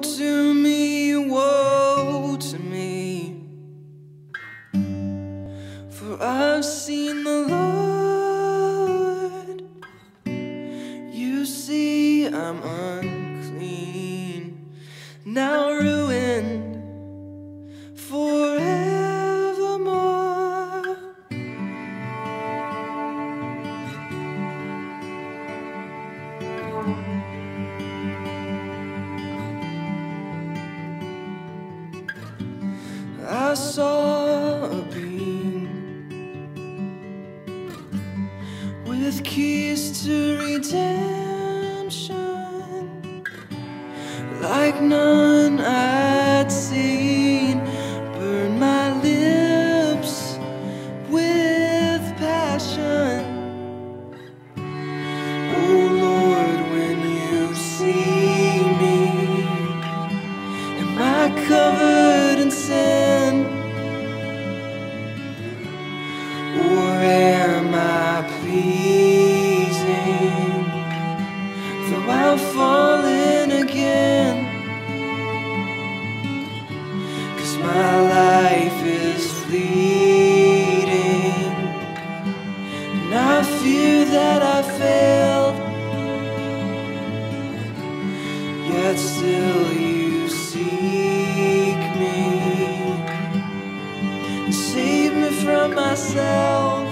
To me, with keys to redemption, like none I'd seen. Though I've fallen again. Cause my life is fleeting. And I fear that I failed. Yet still you seek me, and save me from myself.